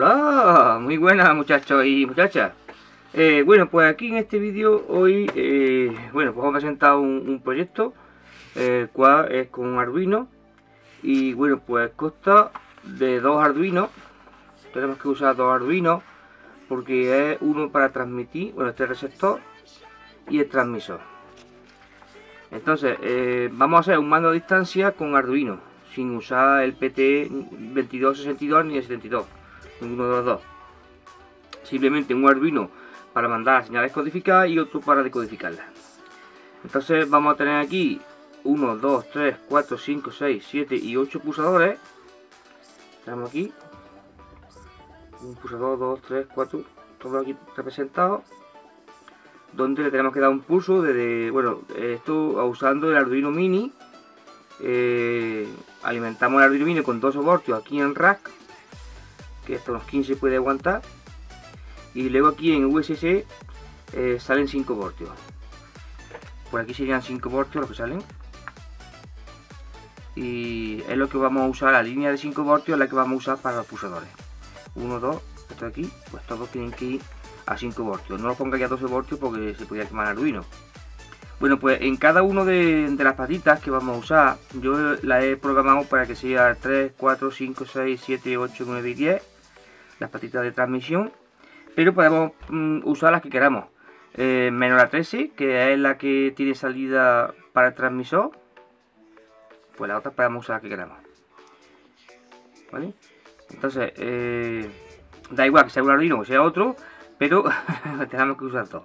Hola, muy buenas muchachos y muchachas. Eh, bueno, pues aquí en este vídeo hoy, eh, bueno, pues vamos a presentar un, proyecto, el cual es con Arduino y bueno, pues consta de dos Arduinos. Tenemos que usar dos Arduinos porque es uno para transmitir, bueno, este receptor y el transmisor. Entonces, eh, vamos a hacer un mando a distancia con Arduino, sin usar el PT 2262 ni el 72 ninguno de los dos. Simplemente un Arduino para mandar señales codificadas y otro para decodificarlas. Entonces vamos a tener aquí 1, 2, 3, 4, 5, 6, 7 y 8 pulsadores. Tenemos aquí un pulsador, 2, 3, 4, todos aquí representados. Donde le tenemos que dar un pulso desde, bueno, esto usando el Arduino Mini. Eh, alimentamos el Arduino Mini con 2 voltios aquí en rack que hasta los 15 puede aguantar. Y luego aquí en USC eh, salen 5 voltios por aquí serían 5 voltios los que salen. Y es lo que vamos a usar, la línea de 5 voltios es la que vamos a usar para los pulsadores. 1, 2, esto aquí, pues todos tienen que ir a 5 voltios no lo ponga ya a 12 voltios porque se podría quemar Arduino bueno pues en cada uno de, de, las patitas que vamos a usar yo la he programado para que sea 3, 4, 5, 6, 7, 8, 9 y 10 las patitas de transmisión, pero podemos mm, usar las que queramos. Eh, menos la 13, que es la que tiene salida para el transmisor, pues la otra podemos usar la que queramos. ¿Vale? Entonces, eh, da igual que sea un Arduino o sea otro, pero tenemos que usar dos.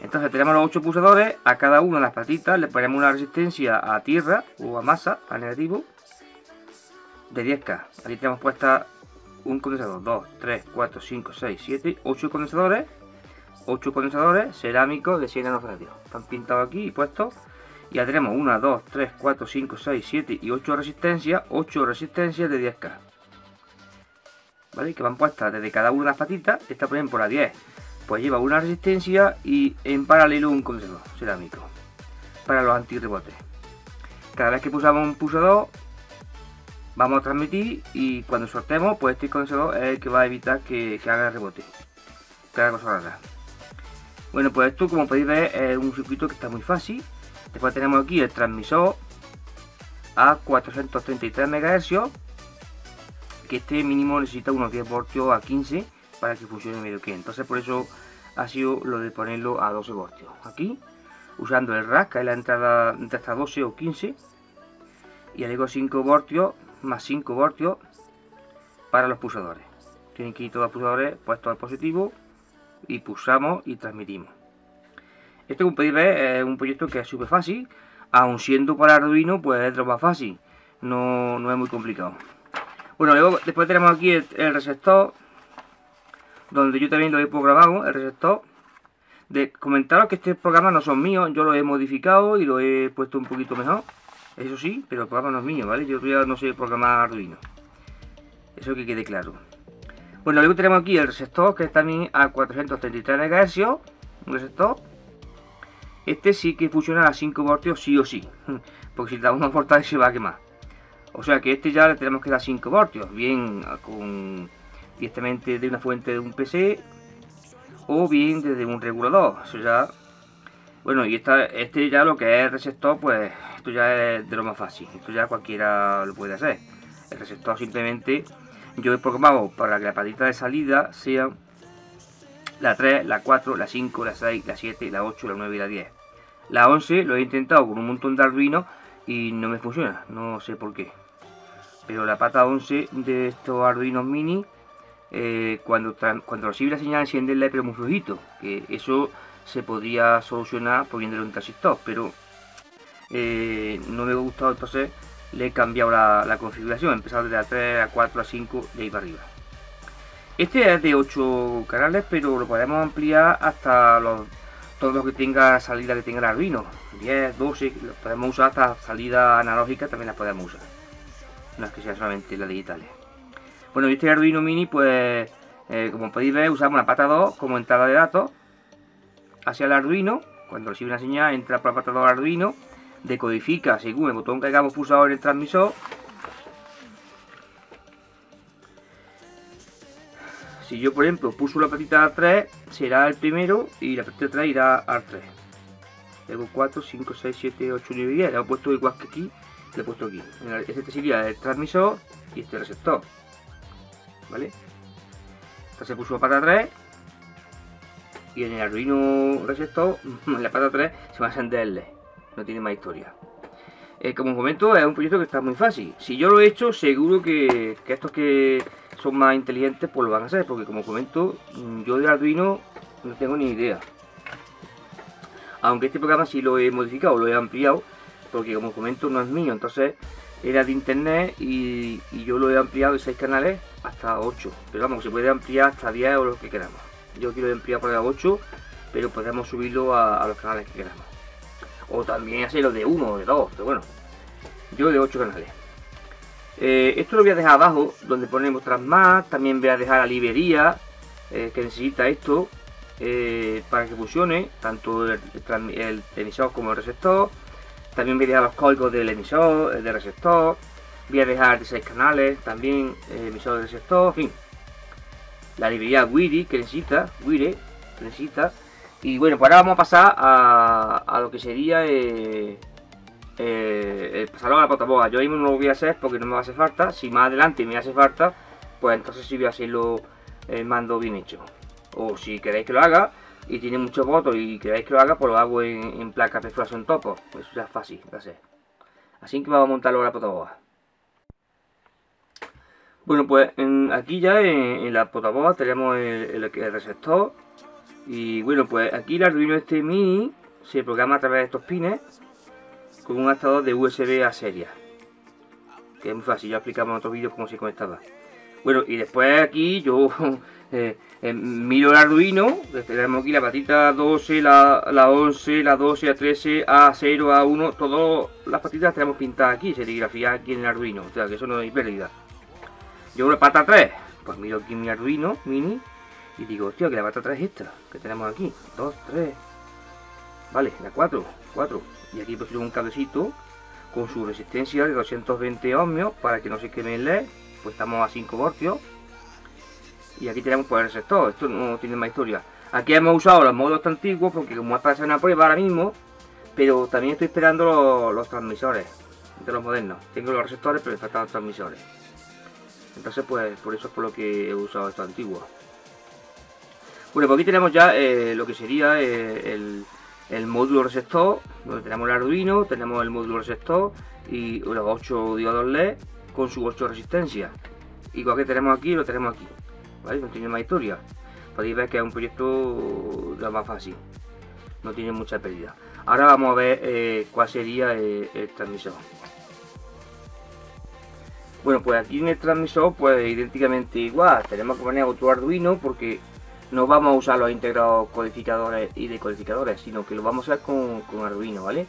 Entonces tenemos los 8 pulsadores, a cada una de las patitas le ponemos una resistencia a tierra o a masa, a negativo, de 10K. Aquí tenemos puesta un condensador, 2, 3, 4, 5, 6, 7, 8 condensadores, 8 condensadores cerámicos de 100 nanofarados. Están pintados aquí y puestos. Y ya tenemos 1, 2, 3, 4, 5, 6, 7 y 8 resistencias, 8 resistencias de 10K. ¿Vale? Que van puestas desde cada una de las patitas. Esta, por ejemplo, la 10, pues lleva una resistencia y en paralelo un condensador cerámico para los antirrebotes. Cada vez que pulsamos un pulsador, vamos a transmitir y cuando sortemos pues este condensador es el que va a evitar que, haga rebote cada cosa rara bueno pues esto como podéis ver es un circuito que está muy fácil. Después tenemos aquí el transmisor a 433 MHz que este mínimo necesita unos 10 voltios a 15 para que funcione medio que. Entonces por eso ha sido lo de ponerlo a 12 voltios. Aquí usando el rack que es la entrada de hasta 12 o 15 y luego 5 voltios más 5 voltios para los pulsadores. Tienen que ir todos los pulsadores puestos al positivo y pulsamos y transmitimos. Esto como podéis ver es un proyecto que es súper fácil, aun siendo para Arduino pues es lo más fácil, no, no es muy complicado. Bueno, luego después tenemos aquí el, receptor, donde yo también lo he programado, el receptor. De comentaros que este programa no son míos, yo lo he modificado y lo he puesto un poquito mejor. Eso sí, pero el programa no es mío, ¿vale? Yo todavía no sé programar Arduino. Eso que quede claro. Bueno, luego tenemos aquí el receptor que está también a 433 MHz. Un receptor. Este sí que funciona a 5 voltios sí o sí. Porque si da una voltaje se va a quemar. O sea que este ya le tenemos que dar 5 voltios. Bien con directamente de una fuente de un PC. O bien desde un regulador. Eso ya bueno, y esta, este ya lo que es receptor, pues esto ya es de lo más fácil. Esto ya cualquiera lo puede hacer. El receptor simplemente yo he programado para que la patita de salida sea la 3, la 4, la 5, la 6, la 7, la 8, la 9 y la 10. La 11 lo he intentado con un montón de Arduino y no me funciona, no sé por qué. Pero la pata 11 de estos Arduinos mini, eh, cuando, cuando recibe la señal enciende el pero muy flojito. Que eso se podría solucionar poniéndole un transistor, pero eh, no me ha gustado, entonces le he cambiado la, configuración, he empezado desde la 3 a 4 a 5 de ahí para arriba. Este es de 8 canales, pero lo podemos ampliar hasta los, todos los que tenga salida que tenga el Arduino. 10, 12, podemos usar hasta salida analógica, también las podemos usar. No es que sea solamente las digitales. Bueno, este Arduino Mini, pues, eh, como podéis ver, usamos una pata 2 como entrada de datos hacia el Arduino, cuando recibe una señal entra por la pata del Arduino, decodifica según el botón que hayamos pulsado en el transmisor. si yo por ejemplo puso la patita 3, será el primero y la patita 3 irá al 3. Tengo 4, 5, 6, 7, 8, 9 y 10. Le he puesto igual que aquí, le he puesto aquí. Este sería el transmisor y este receptor. ¿Vale? Entonces puso la pata 3 y en el Arduino receptor, la pata 3 se va a encenderle. No tiene más historia. Eh, como comento, es un proyecto que está muy fácil. Si yo lo he hecho, seguro que, estos que son más inteligentes pues lo van a hacer, porque como comento, mm, yo de Arduino no tengo ni idea. Aunque este programa sí lo he modificado, lo he ampliado, porque como comento no es mío, entonces era de internet y, yo lo he ampliado de 6 canales hasta 8. Pero vamos, se puede ampliar hasta 10 o lo que queramos. Yo quiero ampliar por a 8, pero podemos subirlo a los canales que queramos o también hacerlo de uno o de dos, pero bueno, yo de 8 canales. Eh, esto lo voy a dejar abajo, donde ponemos tras más, también voy a dejar la librería eh, que necesita esto eh, para que funcione, tanto el, emisor como el receptor. También voy a dejar los códigos del emisor, del receptor. Voy a dejar 6 canales, también el emisor del receptor, en fin. La librería WIRI que necesita, WIRE, que necesita y bueno, pues ahora vamos a pasar a, lo que sería eh, eh, pasarlo a la plataforma. Yo mismo no lo voy a hacer porque no me hace falta. Si más adelante me hace falta, pues entonces sí voy a hacerlo el mando bien hecho. O si queréis que lo haga y tiene muchos votos y queréis que lo haga, pues lo hago en, placa perforación topo. Pues eso ya es fácil de hacer. Así que vamos a montarlo a la plataforma. Bueno, pues aquí ya en, la plataforma tenemos el, receptor y bueno, pues aquí el Arduino este Mini se programa a través de estos pines con un adaptador de USB a serie. Que es muy fácil, ya explicamos en otros vídeos cómo se conectaba. Bueno, y después aquí yo eh, eh, miro el Arduino, tenemos aquí la patita 12, la, la 11, la 12, la 13, A0, A1, todas las patitas tenemos pintadas aquí, serigrafía aquí en el Arduino, o sea que eso no hay pérdida. Yo la pata 3, pues miro aquí mi Arduino Mini y digo, hostia, que la pata 3 es esta que tenemos aquí. 2, 3. Vale, la 4, 4. Y aquí pues un cablecito con su resistencia de 220 ohmios para que no se queme el LED. Pues estamos a 5 voltios. Y aquí tenemos pues el receptor. Esto no tiene más historia. Aquí hemos usado los modos antiguos porque como es para una prueba ahora mismo. Pero también estoy esperando los, transmisores de los modernos. Tengo los receptores pero me faltan los transmisores. Entonces pues por eso es por lo que he usado estos antiguos. Bueno, pues aquí tenemos ya eh, lo que sería eh, el, módulo receptor, donde tenemos el Arduino, tenemos el módulo receptor y los 8 diodos LED con su 8 resistencia. Igual que tenemos aquí, lo tenemos aquí. ¿Vale? No tiene más historia. Podéis ver que es un proyecto de más fácil. No tiene mucha pérdida. Ahora vamos a ver eh, cuál sería el transmisor. Bueno, pues aquí en el transmisor, pues idénticamente igual. Tenemos que poner otro Arduino porque no vamos a usar los integrados codificadores y decodificadores, sino que lo vamos a hacer con, Arduino, ¿vale?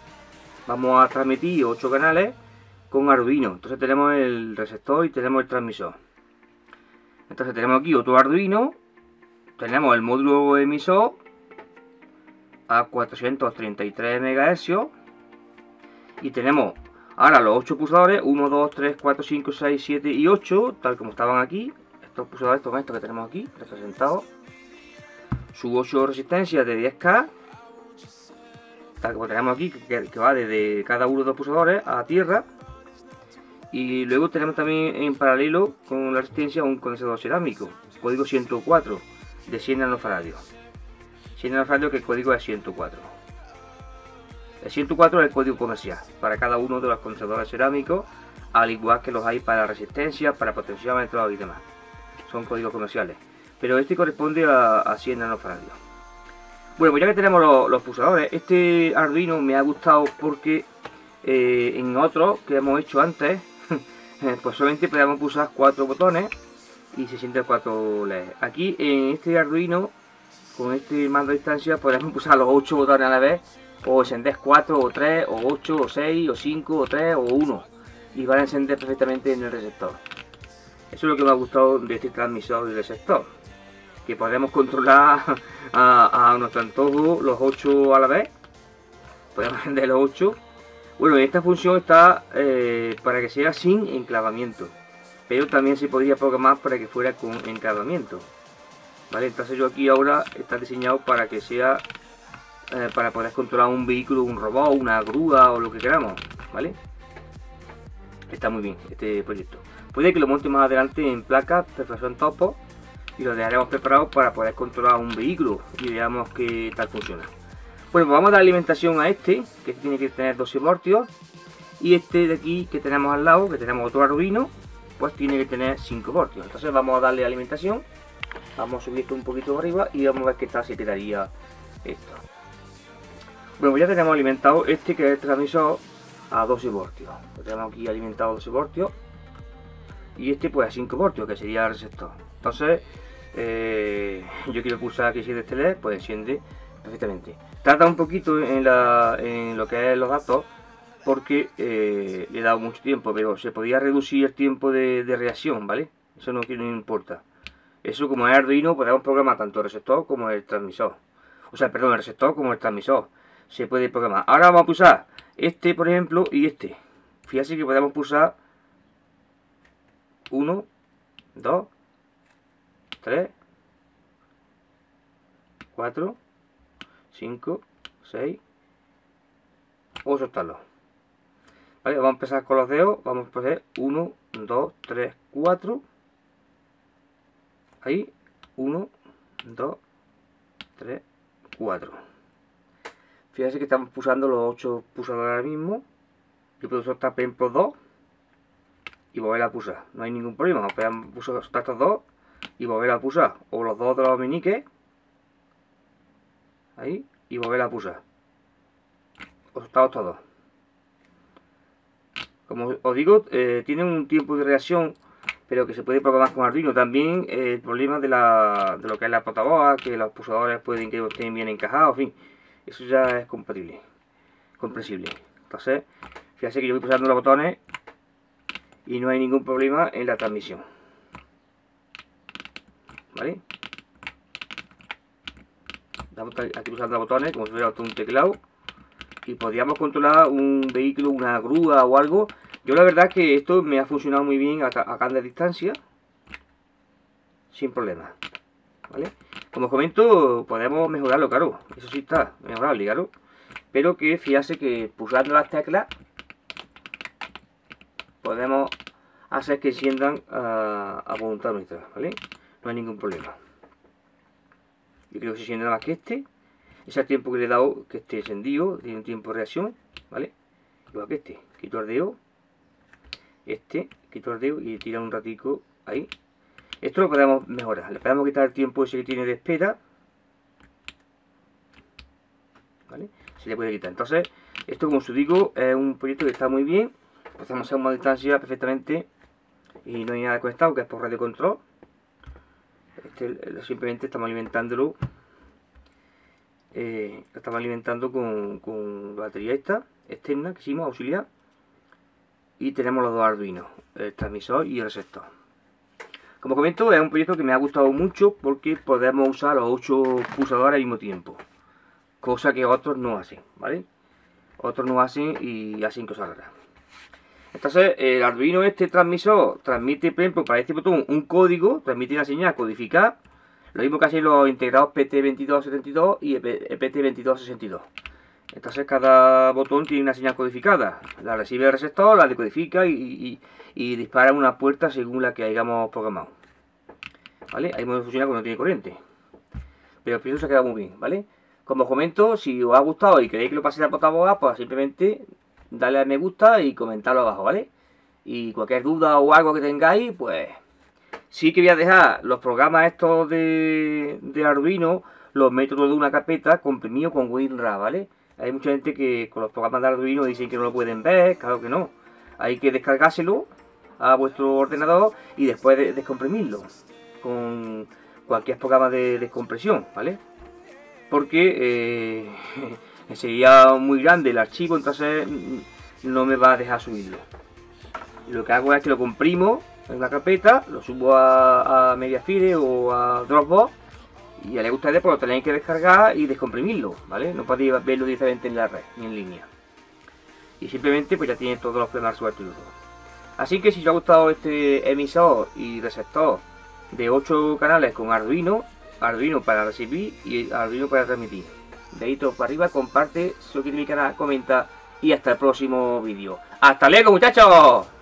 Vamos a transmitir 8 canales con Arduino. Entonces tenemos el receptor y tenemos el transmisor. Entonces tenemos aquí otro Arduino, tenemos el módulo emisor a 433 MHz y tenemos ahora los 8 pulsadores, 1, 2, 3, 4, 5, 6, 7 y 8, tal como estaban aquí. Estos pulsadores, estos, estos que tenemos aquí, representados su 8 resistencia de 10K, tal como tenemos aquí, que, va desde cada uno de los pulsadores a tierra. Y luego tenemos también en paralelo con la resistencia un condensador cerámico, código 104 de 100 nanofaradio 100 nanofaradio que el código es 104. El 104 es el código comercial para cada uno de los condensadores cerámicos, al igual que los hay para resistencia, para potenciómetros y demás. Son códigos comerciales pero este corresponde a, a 100 nanofaradios. Bueno, pues ya que tenemos los, pulsadores, este Arduino me ha gustado porque eh, en otros que hemos hecho antes, pues solamente podemos pulsar cuatro botones y se sienten cuatro LEDs. Aquí en este Arduino, con este mando a distancia, podemos pulsar los 8 botones a la vez, o encender 4 o 3 o 8 o 6 o 5 o 3 o 1 y van a encender perfectamente en el receptor. Eso es lo que me ha gustado de este transmisor del receptor que podemos controlar a, nuestro antojo los 8 a la vez. Podemos vender los 8. Bueno, esta función está eh, para que sea sin enclavamiento. Pero también se podría programar para que fuera con enclavamiento. ¿vale? Entonces yo aquí ahora está diseñado para que sea eh, para poder controlar un vehículo, un robot, una grúa o lo que queramos, ¿vale? Está muy bien este proyecto. Puede que lo monte más adelante en placas, perforación topo y lo dejaremos preparado para poder controlar un vehículo y veamos qué tal funciona. Bueno, pues vamos a dar alimentación a este, que tiene que tener 12 voltios y este de aquí que tenemos al lado, que tenemos otro Arduino, pues tiene que tener 5 voltios. Entonces vamos a darle alimentación, vamos a subir esto un poquito arriba y vamos a ver qué tal se quedaría esto. Bueno, pues ya tenemos alimentado este que es el transmisor a 12 voltios. Lo tenemos aquí alimentado a 12 voltios y este pues a 5 voltios, que sería el receptor. Entonces, eh, yo quiero pulsar aquí si este LED, pues enciende perfectamente. Tarda un poquito en, lo que es los datos porque eh, le he dado mucho tiempo, pero se podía reducir el tiempo de, reacción, ¿vale? Eso no, no importa. Eso como es Arduino podemos programar tanto el receptor como el transmisor. O sea, perdón, el receptor como el transmisor. Se puede programar. Ahora vamos a pulsar este, por ejemplo, y este. Fíjate que podemos pulsar 1, 2, 3, 4, 5, 6 o soltarlo. Vale, vamos a empezar con los dedos. Vamos a poner 1, 2, 3, 4. Ahí, 1, 2, 3, 4. Fíjense que estamos pulsando los 8 pulsadores ahora mismo. Yo puedo soltar, por ejemplo, 2 y volver a pulsar. No hay ningún problema. Podemos pulsar estos dos y volver a pulsar. O los dos de los miniques ahí y volver a pulsar os todos todos como os digo eh, tiene un tiempo de reacción pero que se puede programar con Arduino también eh, el problema de lo que es la portavoz que los pulsadores pueden que estén bien encajados en fin eso ya es compatible comprensible entonces fíjense que yo voy pulsando los botones y no hay ningún problema en la transmisión ¿vale? Estamos aquí usando botones como si fuera un teclado. Y podríamos controlar un vehículo, una grúa o algo. Yo la verdad que esto me ha funcionado muy bien a, grande distancia. Sin problema. ¿Vale? Como os comento, podemos mejorarlo, claro. Eso sí está mejorable, claro. Pero que fíjate que pulsando las teclas podemos hacer que enciendan a, a voluntad nuestra, ¿vale? No hay ningún problema. Yo creo que se nada más que este. Ese tiempo que le he dado que esté encendido, tiene un tiempo de reacción, ¿vale? Igual que este. Quito el dedo. Este, quito el dedo y tira un ratico ahí. Esto lo podemos mejorar. Le podemos quitar el tiempo ese que tiene de espera. ¿Vale? Se le puede quitar. Entonces, esto como os digo, es un proyecto que está muy bien. Podemos hacer una distancia perfectamente y no hay nada conectado, que es por radio control. Este, simplemente estamos alimentándolo eh, estamos alimentando con, batería esta externa que hicimos auxiliar y tenemos los dos Arduino el transmisor y el receptor como comento es un proyecto que me ha gustado mucho porque podemos usar los 8 pulsadores al mismo tiempo cosa que otros no hacen ¿vale? otros no hacen y hacen cosas raras entonces, el Arduino este transmisor transmite, por ejemplo, para este botón un código, transmite una señal codificada, lo mismo que hacen los integrados PT2272 y PT2262. Entonces cada botón tiene una señal codificada, la recibe el receptor, la decodifica y, dispara una puerta según la que hayamos programado. ¿Vale? Ahí modo funciona cuando tiene corriente. Pero el proceso se ha quedado muy bien, ¿vale? Como os comento, si os ha gustado y queréis que lo pase a portavoz, pues simplemente dale a me gusta y comentarlo abajo, ¿vale? Y cualquier duda o algo que tengáis, pues sí que voy a dejar los programas estos de, Arduino, los métodos de una carpeta comprimido con WinRAR, ¿vale? Hay mucha gente que con los programas de Arduino dicen que no lo pueden ver, claro que no. Hay que descargárselo a vuestro ordenador y después descomprimirlo con cualquier programa de descompresión, ¿vale? Porque eh, sería muy grande el archivo, entonces no me va a dejar subirlo. lo que hago es que lo comprimo en una carpeta, lo subo a, Mediafire o a Dropbox y a le gusta pues lo tenéis que descargar y descomprimirlo, ¿vale? No podéis verlo directamente en la red ni en línea. Y simplemente pues ya tiene todos los problemas sueltos Así que si os ha gustado este emisor y receptor de 8 canales con Arduino, Arduino para recibir y Arduino para transmitir. Dedito para arriba, comparte, suscríbete mi canal, comenta y hasta el próximo vídeo. ¡Hasta luego muchachos!